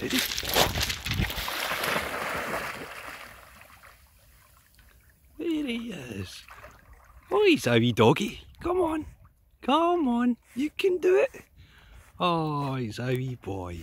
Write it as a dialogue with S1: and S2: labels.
S1: Ready? There he is. Oh, he's a wee doggy. Come on. Come on. You can do it. Oh, he's a wee boy.